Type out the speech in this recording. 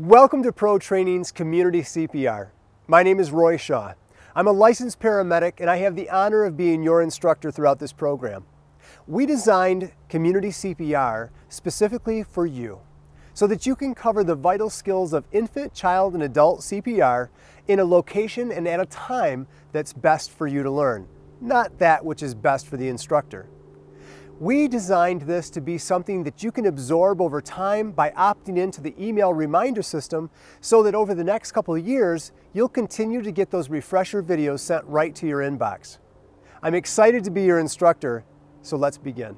Welcome to ProTrainings' Community CPR. My name is Roy Shaw. I'm a licensed paramedic and I have the honor of being your instructor throughout this program. We designed Community CPR specifically for you so that you can cover the vital skills of infant, child, and adult CPR in a location and at a time that's best for you to learn, not that which is best for the instructor. We designed this to be something that you can absorb over time by opting into the email reminder system so that over the next couple of years, you'll continue to get those refresher videos sent right to your inbox. I'm excited to be your instructor, so let's begin.